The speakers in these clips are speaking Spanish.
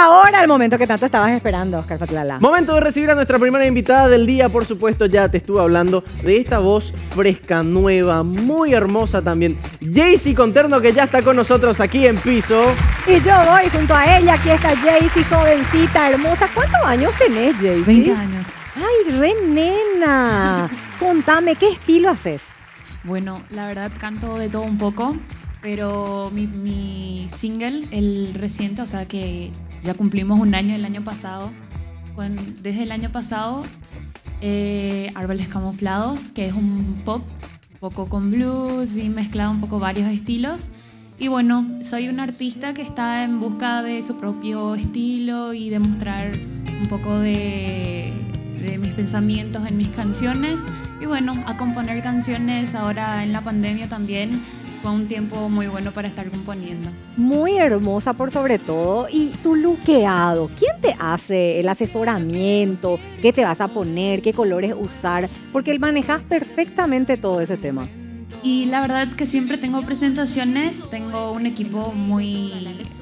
Ahora el momento que tanto estabas esperando, Oscar Fatlala. Momento de recibir a nuestra primera invitada del día, por supuesto, ya te estuve hablando de esta voz fresca, nueva, muy hermosa también. Jaycee Conterno, que ya está con nosotros aquí en piso. Y yo voy junto a ella, aquí está Jaycee, jovencita, hermosa. ¿Cuántos años tenés, Jaycee? 20 años. Ay, re nena. Contame, ¿qué estilo haces? Bueno, la verdad canto de todo un poco, pero mi, mi single, el reciente, o sea que ya cumplimos un año el año pasado, con- desde el año pasado, eh, Árboles Camuflados, que es un pop, un poco con blues y mezclado un poco varios estilos. Y bueno, soy una artista que está en busca de su propio estilo y de mostrar un poco de, de mis pensamientos en mis canciones. Y bueno, a componer canciones ahora en la pandemia también fue un tiempo muy bueno para estar componiendo. Muy hermosa por sobre todo. Y tu luqueado, ¿quién te hace el asesoramiento? ¿Qué te vas a poner? ¿Qué colores usar? Porque él manejas perfectamente todo ese tema. Y la verdad que siempre tengo presentaciones, tengo un equipo muy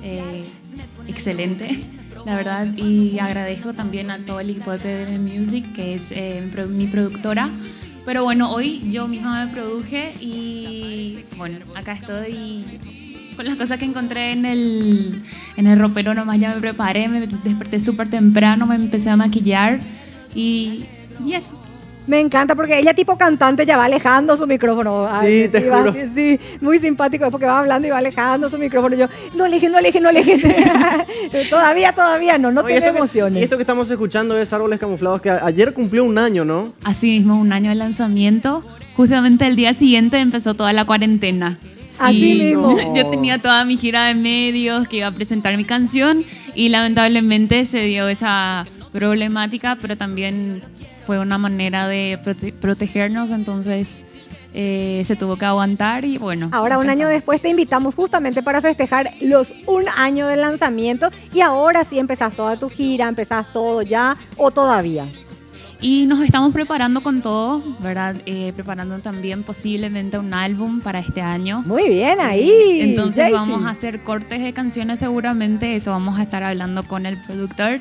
eh, excelente, la verdad, y agradezco también a todo el equipo de PBM Music, que es eh, mi pro- mi productora. Pero bueno, hoy yo misma me produje y bueno, acá estoy con las cosas que encontré en el, en el ropero, nomás ya me preparé, me desperté súper temprano, me empecé a maquillar y, y eso. Me encanta porque ella tipo cantante ya va alejando su micrófono. Sí, te va juro. así, sí, muy simpático porque va hablando y va alejando su micrófono. Y yo, no alejen, no alejen, no alejen. todavía, todavía no, no esto que- emociones. y esto que estamos escuchando es Árboles Camuflados, que ayer cumplió un año, ¿no? Así mismo, un año de lanzamiento. Justamente el día siguiente empezó toda la cuarentena. Así Y mismo. Yo tenía toda mi gira de medios que iba a presentar mi canción y lamentablemente se dio esa problemática, pero también fue una manera de prote- protegernos, entonces eh, se tuvo que aguantar y bueno. Ahora, un año después, te invitamos justamente para festejar los un año de lanzamiento. Y ahora sí empezás toda tu gira, empezás todo ya o todavía. Y nos estamos preparando con todo, ¿verdad? Eh, preparando también posiblemente un álbum para este año. Muy bien ahí. Entonces Jaycee. vamos a hacer cortes de canciones seguramente, eso vamos a estar hablando con el productor.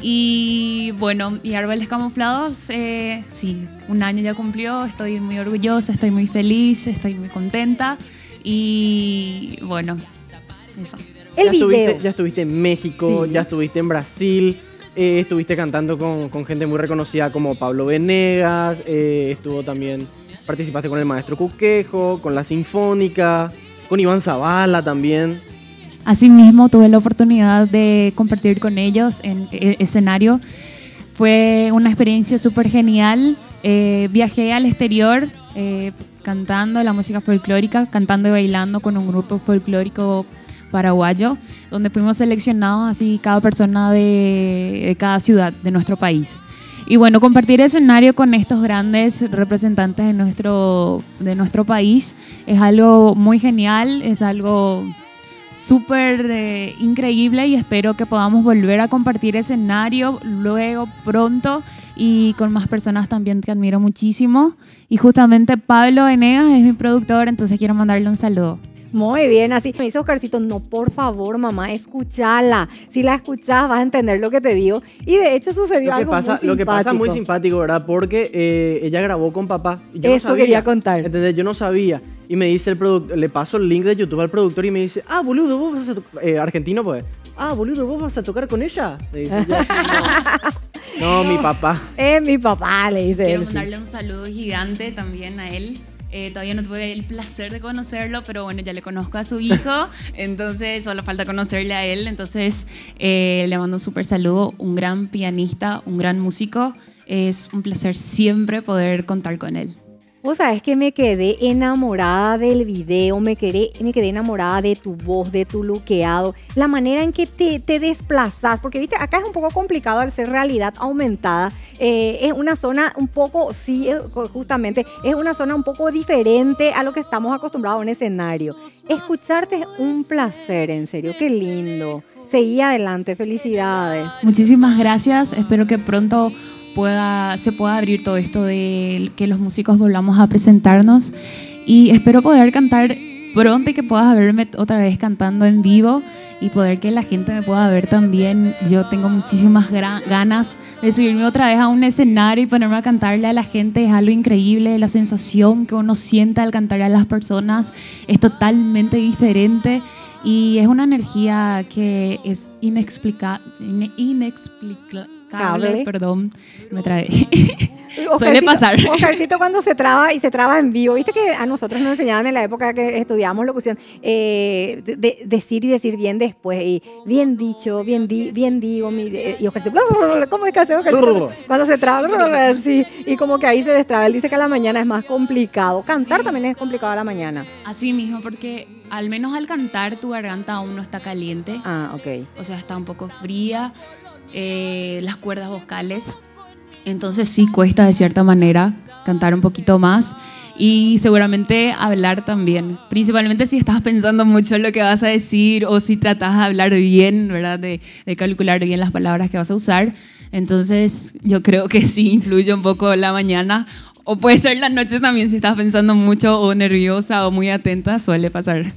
Y bueno, y Árboles Camuflados, eh, sí, un año ya cumplió, estoy muy orgullosa, estoy muy feliz, estoy muy contenta. Y bueno, eso. El ya, video. Estuviste, ya estuviste en México, Sí. ya estuviste en Brasil, eh, estuviste cantando con, gente muy reconocida como Pablo Venegas, eh, estuvo también, participaste con el maestro Cuquejo, con la Sinfónica, con Iván Zavala también. Asimismo, tuve la oportunidad de compartir con ellos en eh, escenario. Fue una experiencia súper genial. Viajé al exterior cantando la música folclórica, cantando y bailando con un grupo folclórico paraguayo, donde fuimos seleccionados así cada persona de, cada ciudad de nuestro país. Y bueno, compartir escenario con estos grandes representantes de nuestro, de nuestro país es algo muy genial, es algo súper eh, increíble y espero que podamos volver a compartir escenario luego pronto y con más personas también que admiro muchísimo. Y justamente Pablo Venegas es mi productor, entonces quiero mandarle un saludo. Muy bien, así me dice Oscarcito, no, por favor, mamá, escúchala. Si la escuchas vas a entender lo que te digo. Y de hecho sucedió Lo que, algo pasa, muy lo que pasa muy simpático. simpático, ¿verdad? Porque eh, ella grabó con papá. y yo no Eso sabía, quería contar. ¿entendés? Yo no sabía. Y me dice el productor, le paso el link de YouTube al productor y me dice, ah, boludo, vos vas a tocar, argentino pues, ah, boludo, vos vas a tocar con ella. Dice, no, no, mi papá. Es mi papá, le dice Quiero él. sí. mandarle un saludo gigante también a él. Eh, todavía no tuve el placer de conocerlo, pero bueno, ya le conozco a su hijo, entonces solo falta conocerle a él. Entonces eh, le mando un súper saludo, un gran pianista, un gran músico. Es un placer siempre poder contar con él. Vos sabés que me quedé enamorada del video, me quedé, me quedé enamorada de tu voz, de tu luqueado, la manera en que te, te desplazas, porque viste, acá es un poco complicado al ser realidad aumentada. Eh, es una zona un poco, sí, es- justamente, es una zona un poco diferente a lo que estamos acostumbrados en escenario. Escucharte es un placer, en serio, qué lindo. Seguí adelante, felicidades. Muchísimas gracias. Espero que pronto pueda, se pueda abrir todo esto de que los músicos volvamos a presentarnos y espero poder cantar pronto y que puedas verme otra vez cantando en vivo y poder que la gente me pueda ver también. Yo tengo muchísimas ganas de subirme otra vez a un escenario y ponerme a cantarle a la gente. Es algo increíble, la sensación que uno siente al cantarle a las personas es totalmente diferente y es una energía que es inexplicable, perdón, me trae. Suele pasar. Oscarcito cuando se traba y se traba en vivo, viste que a nosotros nos enseñaban en la época que estudiamos locución, eh, de, decir y decir bien después, y bien dicho, bien, di, bien digo, mi, y Oscarcito, ¿cómo es que hace Oscarcito? Cuando se traba, así, y como que ahí se destraba, él dice que a la mañana es más complicado, cantar también es complicado a la mañana. Así mismo, porque al menos al cantar tu garganta aún no está caliente. Ah, ok. O sea, está un poco fría, eh, las cuerdas vocales entonces sí cuesta de cierta manera cantar un poquito más y seguramente hablar también. Principalmente si estás pensando mucho en lo que vas a decir o si tratas de hablar bien, ¿verdad? De, de, calcular bien las palabras que vas a usar. Entonces yo creo que sí influye un poco la mañana o puede ser las noches también si estás pensando mucho o nerviosa o muy atenta, suele pasar.